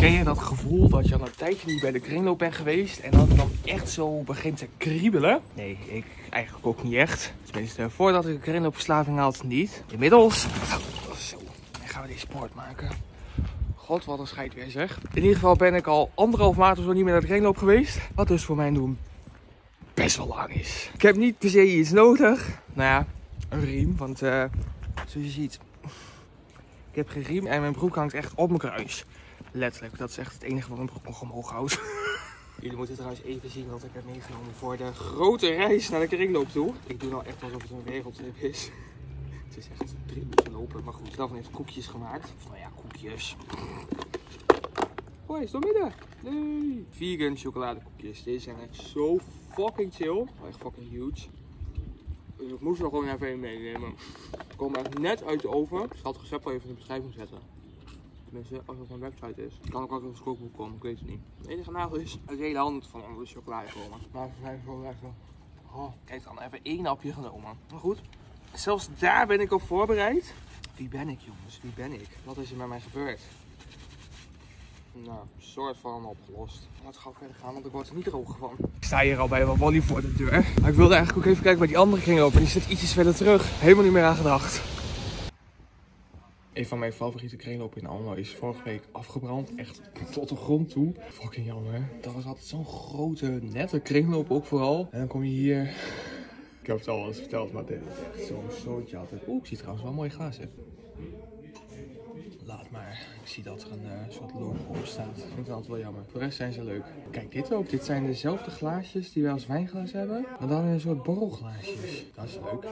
Ken je dat gevoel dat je al een tijdje niet bij de kringloop bent geweest en dat het dan echt zo begint te kriebelen? Nee, ik eigenlijk ook niet echt. Tenminste, voordat ik de kringloopverslaving had, niet. Inmiddels, zo, dan gaan we die sport maken. God, wat een scheid weer zeg. In ieder geval ben ik al anderhalf maand of zo niet meer naar de kringloop geweest. Wat dus voor mijn doen best wel lang is. Ik heb niet per se iets nodig. Nou ja, een riem, want uh, zoals je ziet, ik heb geen riem en mijn broek hangt echt op mijn kruis. Letterlijk, dat is echt het enige wat mijn broek nog omhoog houdt. Jullie moeten trouwens even zien wat ik heb meegenomen voor de grote reis naar de kringloop toe. Ik doe nou echt alsof het een wereldtrip is. Het is echt drie minuten lopen, maar goed. Delvin heeft koekjes gemaakt. Nou ja, koekjes. Hoi, is door midden. Nee. Vegan chocoladekoekjes. Deze zijn echt zo fucking chill. Echt fucking huge. Ik moest er gewoon even een meenemen. Ik kom echt net uit de oven. Ik zal het recept wel even in de beschrijving zetten. Tenminste, als het een website is. Het kan ook altijd als kookboek komen, ik weet het niet. Het enige nadeel is dat hele hand van onder de chocolade komen. Maar ze zijn zo lekker. Oh, kijk dan, even één hapje genomen. Maar goed, zelfs daar ben ik op voorbereid. Wie ben ik jongens, wie ben ik? Wat is er met mij gebeurd? Nou, soort van opgelost. Laten we gauw verder gaan, want ik word er niet droog van. Ik sta hier al bij wat Wally voor de deur. Maar ik wilde eigenlijk ook even kijken waar die andere ging lopen. Die zit ietsjes verder terug. Helemaal niet meer aan gedacht. Een van mijn favoriete kringlopen in Almelo is vorige week afgebrand. Echt tot de grond toe. Fucking jammer. Dat was altijd zo'n grote, nette kringloop ook vooral. En dan kom je hier... Ik heb het al eens verteld, maar dit is echt zo'n soortje altijd. Oeh, ik zie trouwens wel mooie glazen. Laat maar. Ik zie dat er een uh, soort logo op staat. Ik vind het altijd wel jammer. Voor de rest zijn ze leuk. Kijk, dit ook. Dit zijn dezelfde glaasjes die wij als wijnglas hebben. Maar dan een soort borrelglaasjes. Dat is leuk.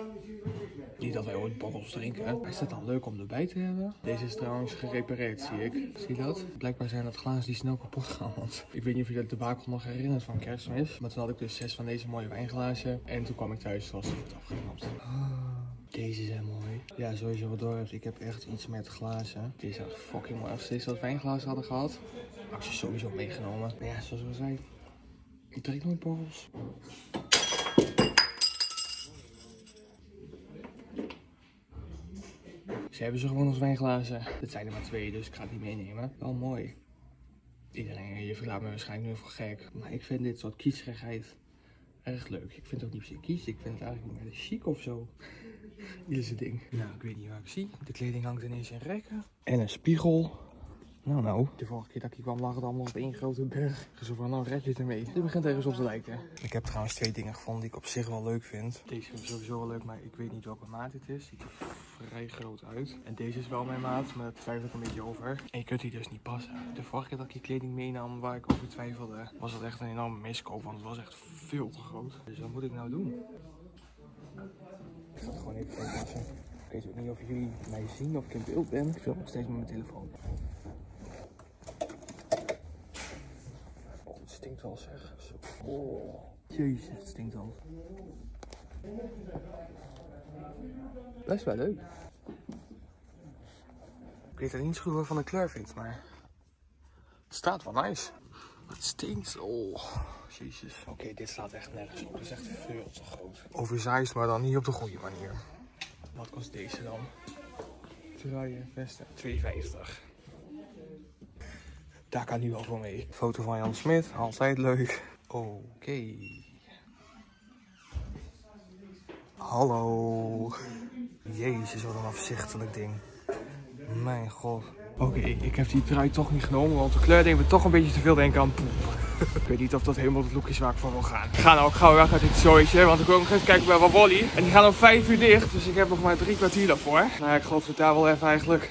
Niet dat wij ooit borrels drinken. Is dat dan leuk om erbij te hebben? Deze is trouwens gerepareerd, zie ik. Zie dat? Blijkbaar zijn dat glazen die snel kapot gaan. Want ik weet niet of je dat debakel nog herinnert van kerstmis. Maar toen had ik dus zes van deze mooie wijnglazen. En toen kwam ik thuis zoals het afgeknapt. Deze zijn mooi. Ja, zoals je wat door hebt, ik heb echt iets met glazen. Deze zijn fucking mooi. Als ze deze wat wijnglazen hadden gehad, had ze sowieso meegenomen. Maar ja, zoals we zei, ik drink nooit borrels. Ze hebben ze gewoon als wijnglazen. Dit zijn er maar twee, dus ik ga het niet meenemen. Wel mooi. Iedereen hier verlaat me waarschijnlijk nu voor gek. Maar ik vind dit soort kiesgerigheid erg leuk. Ik vind het ook niet per kies. Ik vind het eigenlijk niet meer chic of zo. Hier is het ding. Nou, ik weet niet waar ik zie. De kleding hangt ineens in rekken. En een spiegel. Nou, nou. De vorige keer dat ik hier kwam lag het allemaal op één grote berg. Zo van, nou red je het ermee. Dit begint ergens op te lijken. Ik heb trouwens twee dingen gevonden die ik op zich wel leuk vind. Deze vind ik sowieso wel leuk, maar ik weet niet welke maat het is. Ziet er vrij groot uit. En deze is wel mijn maat, maar daar twijfel ik een beetje over. En je kunt die dus niet passen. De vorige keer dat ik kleding meenam waar ik over twijfelde, was dat echt een enorme miskoop. Want het was echt veel te groot. Dus wat moet ik nou doen? Ik het gewoon even passen. Ik weet ook niet of jullie mij zien of ik in beeld ben. Ik film nog steeds met mijn telefoon. Oh, het stinkt wel zeg. Oh, jezus, het stinkt al. Best wel leuk. Ik weet er niet goed van de kleur vind, maar het staat wel nice. Het stinkt. Oh, jezus. Oké, dit staat echt nergens op. Het is echt veel te groot. Oversized, maar dan niet op de goede manier. Wat kost deze dan? Truien, vesten. 2,50. Daar kan nu wel voor mee. Foto van Jan Smit, altijd leuk. Oké. Hallo. Jezus, wat een afzichtelijk ding. Mijn god. Oké, ik heb die trui toch niet genomen, want de kleur deed me toch een beetje te veel denken aan poep. Ik weet niet of dat helemaal het look is waar ik voor wil gaan. Ik ga nou ook gauw weg uit dit zooitje, want ik wil nog even kijken bij Wally. En die gaan om 5 uur dicht, dus ik heb nog maar drie kwartier daarvoor. Nou, ik geloof het daar wel even eigenlijk.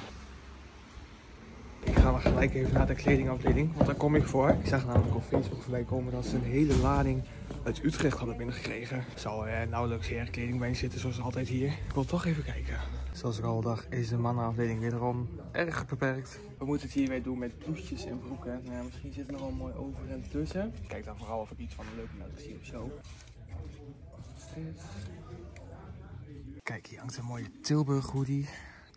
Maar gelijk even naar de kledingafdeling, want daar kom ik voor. Ik zag namelijk op Facebook voorbij komen dat ze een hele lading uit Utrecht hadden binnengekregen. Er zal eh, nauwelijks herkleding bij zitten, zoals altijd hier. Ik wil toch even kijken. Zoals ik al dacht, is de mannenafdeling wederom erg beperkt. We moeten het hiermee doen met douches en broeken. Nou, ja, misschien zit er nog wel een mooi overhemd tussen. Kijk dan vooral of ik iets van een leuke nou zie of zo. Kijk, hier hangt een mooie Tilburg hoodie.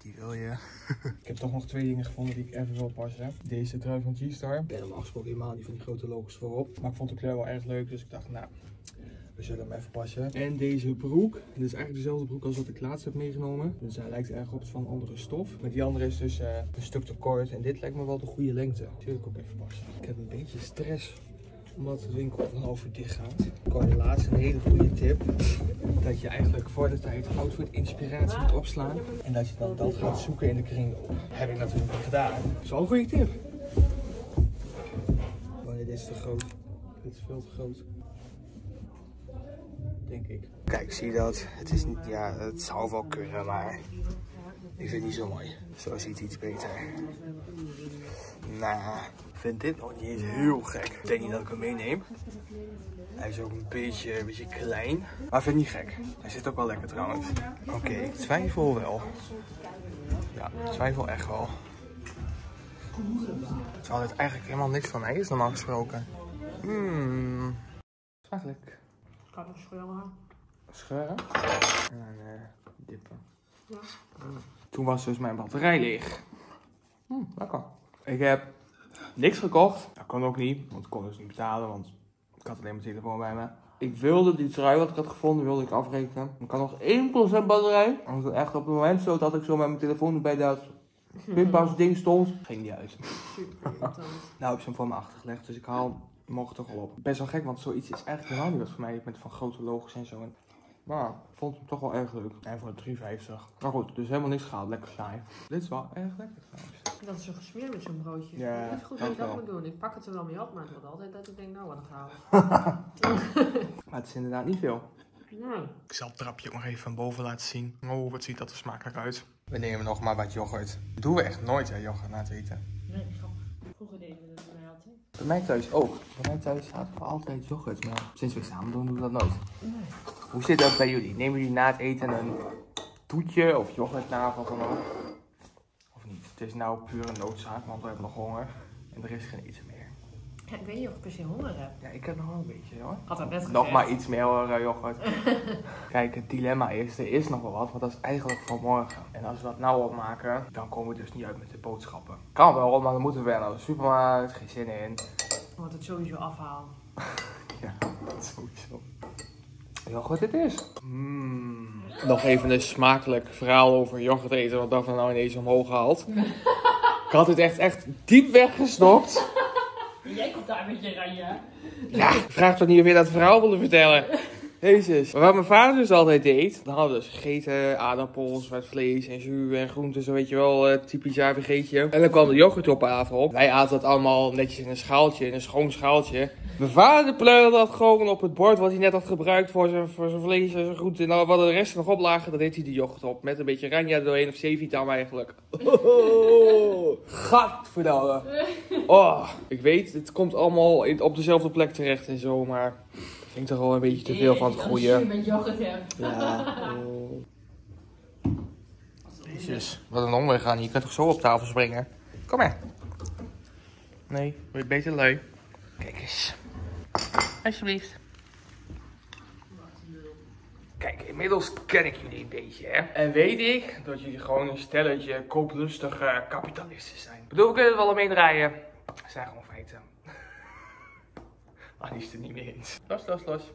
Die wil je. ik heb toch nog twee dingen gevonden die ik even wil passen. Deze trui van G-Star. Ik ben normaal gesproken helemaal niet van die grote logos voorop. Maar ik vond de kleur wel erg leuk, dus ik dacht, nou, We zullen hem even passen. En deze broek. Dit is eigenlijk dezelfde broek als wat ik laatst heb meegenomen. Dus hij lijkt erg op van andere stof. Maar die andere is dus eh, een stuk te kort. En dit lijkt me wel de goede lengte. Ik ook even passen. Ik heb een beetje stress omdat de winkel van uur dicht gaat. Ik had laatst een hele goede tip. Dat je eigenlijk voor de tijd outfit inspiratie moet opslaan. En dat je dan dat gaat zoeken in de kringloop. Heb ik natuurlijk gedaan. Dat is wel een goede tip. Oh nee, dit is te groot. Dit is veel te groot. Denk ik. Kijk, zie je dat? Het is niet, ja, het zou wel kunnen, maar ik vind het niet zo mooi. Zo ziet het iets beter. Nou, ik vind dit nog niet eens heel gek. Ik denk niet dat ik hem meeneem. Hij is ook een beetje, een beetje klein. Maar ik vind het niet gek. Hij zit ook wel lekker trouwens. Oké, ik twijfel wel. Ja, ik twijfel echt wel. Terwijl het eigenlijk helemaal niks van mij is normaal gesproken. Hmm. Smakelijk. Kan ik scheuren? Scheuren. En dan eh, dippen. Toen was dus mijn batterij leeg. Hmm, lekker. Ik heb niks gekocht. Dat kon ook niet, want ik kon dus niet betalen, want ik had alleen mijn telefoon bij me. Ik wilde die trui wat ik had gevonden, wilde ik afrekenen. Ik had nog 1% batterij. En was echt op het moment zo dat ik zo met mijn telefoon bij dat pinpas ding stond, ging die uit. Super. Nou heb ik ze hem voor me achtergelegd, dus ik haal mogen toch wel op. Best wel gek, want zoiets is eigenlijk helemaal niet wat voor mij met van grote logos en zo. En, maar ik vond hem toch wel erg leuk. En voor de 3,50. Maar goed, dus helemaal niks gehaald. Lekker saai. Dit is wel erg lekker trouwens. Dat is zo gesmeerd met zo'n broodje. Ja, Ik weet niet goed dat hoe ik dat moet doen. Ik pak het er wel mee op, maar het wordt altijd dat ik denk, nou wat ik haal. Maar het is inderdaad niet veel. Nou, Ik zal het trapje ook nog even van boven laten zien. Oh, wat ziet dat er smakelijk uit. We nemen nog maar wat yoghurt. Dat doen we echt nooit, hè, yoghurt na het eten. nee, vroeger deden we dat bij mij altijd. Bij mij thuis ook. Bij mij thuis hadden we altijd yoghurt. Maar sinds we samen doen, doen we dat nooit. Hoe zit dat bij jullie? Nemen jullie na het eten een toetje of yoghurt na of wat dan ook? Of niet? Het is nou pure noodzaak, want we hebben nog honger. En er is geen eten meer. Ja, ik weet niet of ik per se honger heb. Ja, ik heb nog wel een beetje hoor. Had dat net gezegd. Nog maar iets meer hoor, eh, yoghurt. Kijk, het dilemma is, er is nog wel wat, want dat is eigenlijk voor morgen. En als we dat nou opmaken, dan komen we dus niet uit met de boodschappen. Kan wel, maar dan moeten we weer naar de supermarkt, geen zin in. Wordt het sowieso afhaal. Ja, dat sowieso. Heel goed dit is. Mm. Nog even een smakelijk verhaal over yoghurt eten, wat dat van nou ineens omhoog haalt. Ik had het echt, echt diep weggestopt. Jij komt daar met je ranja. Ja, vraag toch niet of je dat verhaal wilde vertellen. Jezus. Maar wat mijn vader dus altijd deed, dan hadden we dus gegeten, aardappels met vlees en jus en groenten, zo weet je wel, eh, typisch AVG'tje. En dan kwam de yoghurt op tafel. Wij aten dat allemaal netjes in een schaaltje, in een schoon schaaltje. Mijn vader pleurde dat gewoon op het bord wat hij net had gebruikt voor zijn, voor zijn vlees en zijn groenten. En dan wat de rest nog op lagen, dan deed hij de yoghurt op. Met een beetje ranja doorheen of zeevitam eigenlijk. Oh, gadverdamme. Oh, ik weet, het komt allemaal in- op dezelfde plek terecht en zo, maar vind toch wel een beetje te veel van het goede. Als je met yoghurt hebt. Ja. oh. Jezus, wat een omweg gaan. Je kunt toch zo op tafel springen? Kom maar. Nee, word je beter lui. Kijk eens. Alsjeblieft. Kijk, inmiddels ken ik jullie een beetje, hè. En weet ik dat jullie gewoon een stelletje kooplustige kapitalisten zijn. Ik bedoel, we kunnen het wel omheen draaien. Dat zijn gewoon feiten. Ah, die is het er niet mee eens. Los, los, los.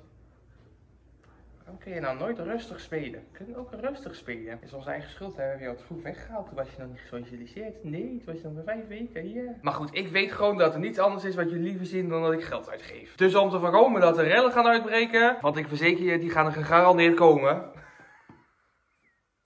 Waarom kun je nou nooit rustig spelen? We kunnen ook rustig spelen. Het is onze eigen schuld, hè? we hebben je wat vroeg weggehaald. Toen was je nog niet gesocialiseerd. Nee, toen was je nog maar vijf weken, ja. Maar goed, ik weet gewoon dat er niets anders is wat jullie liever zien dan dat ik geld uitgeef. Dus om te voorkomen dat er rellen gaan uitbreken, want ik verzeker je, die gaan er gegarandeerd komen.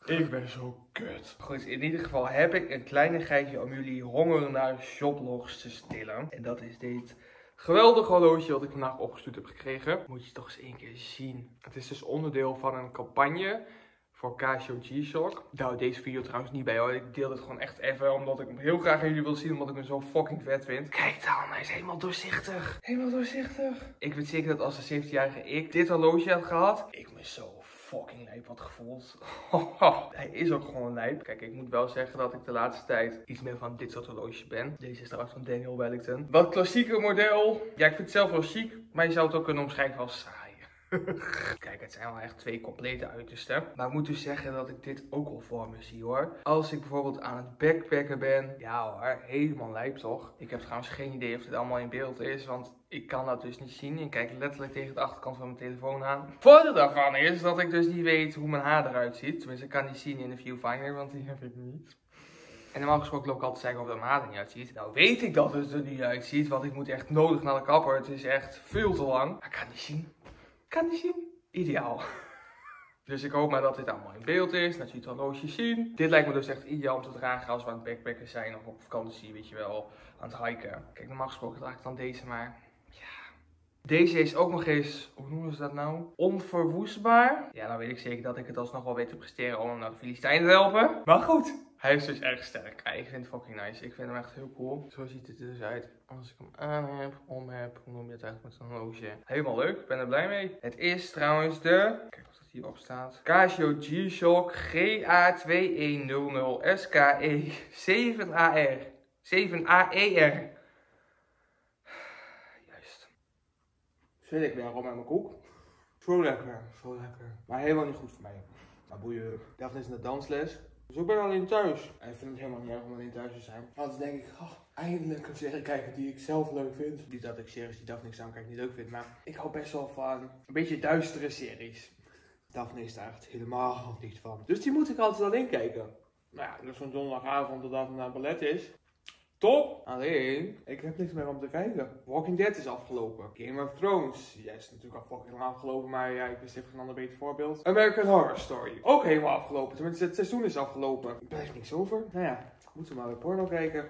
Ik ben zo kut. Goed, in ieder geval heb ik een kleinigheidje om jullie honger naar shoplogs te stillen. En dat is dit geweldig horloge wat ik vandaag opgestuurd heb gekregen. Moet je toch eens één keer zien. Het is dus onderdeel van een campagne voor Casio G-Shock. Houdt deze video trouwens niet bij hoor. Ik deel dit gewoon echt even omdat ik hem heel graag aan jullie wil zien. Omdat ik hem zo fucking vet vind. Kijk dan, hij is helemaal doorzichtig. Helemaal doorzichtig. Ik weet zeker dat als de 17-jarige ik dit horloge had gehad, ik me zo fucking lijp had gevoeld. hij is ook gewoon lijp. Kijk, ik moet wel zeggen dat ik de laatste tijd iets meer van dit soort horloges ben. Deze is trouwens van Daniel Wellington. Wat klassieker model. Ja, ik vind het zelf wel chic, maar je zou het ook kunnen omschrijven als saai. Kijk, het zijn wel echt twee complete uitersten. Maar ik moet dus zeggen dat ik dit ook wel voor me zie hoor. Als ik bijvoorbeeld aan het backpacken ben. Ja hoor, helemaal lijp toch? Ik heb trouwens geen idee of dit allemaal in beeld is. Want ik kan dat dus niet zien. Ik kijk letterlijk tegen de achterkant van mijn telefoon aan. Voordeel daarvan is dat ik dus niet weet hoe mijn haar eruit ziet. Tenminste, ik kan niet zien in de viewfinder, want die heb ik niet. En normaal gesproken loop ik altijd zeggen of dat mijn haar er niet uitziet. Nou weet ik dat het er niet uitziet, want ik moet echt nodig naar de kapper. Het is echt veel te lang. Ik kan niet zien. Kan niet zien. Ideaal. Dus ik hoop maar dat dit allemaal in beeld is. Dat je het horloge zien. Dit lijkt me dus echt ideaal om te dragen als we aan het backpacken zijn of op vakantie, weet je wel, aan het hiken. Kijk, normaal gesproken draag ik dan deze, maar ja. Deze is ook nog eens, hoe noemen ze dat nou? Onverwoestbaar. Ja, nou weet ik zeker dat ik het alsnog wel weet te presteren om hem naar de Filistijnen te helpen. Maar goed, hij is dus erg sterk. Ja, ik vind het fucking nice. Ik vind hem echt heel cool. Zo ziet het er dus uit als ik hem aan heb, om heb. Hoe noem je het eigenlijk met zo'n horloge? Helemaal leuk. Ik ben er blij mee. Het is trouwens de... Kijk of dat hierop staat. Casio G-Shock GA2100 SKE 7AR. 7AER. Juist. Zit ik weer al met mijn koek. Zo lekker, zo lekker. Maar helemaal niet goed voor mij. Maar boeien. Daphne is in de dansles. Dus ik ben alleen thuis. En ik vind het helemaal niet erg om alleen thuis te zijn. Altijd denk ik, oh, eindelijk een serie kijken die ik zelf leuk vind. Niet dat ik series die Daphne samen kijkt niet leuk vind, maar ik hou best wel van een beetje duistere series. Daphne is daar echt helemaal niet van. Dus die moet ik altijd alleen kijken. Nou ja, dus zo'n donderdagavond dat Daphne naar het ballet is. Top! Alleen, ik heb niks meer om te kijken. Walking Dead is afgelopen. Game of Thrones, ja, is natuurlijk al fucking lang afgelopen, maar ja, ik wist even een ander beter voorbeeld. American Horror Story, ook helemaal afgelopen. Tenminste, het seizoen is afgelopen. Er blijft niks over. Nou ja, moeten we maar weer porno kijken.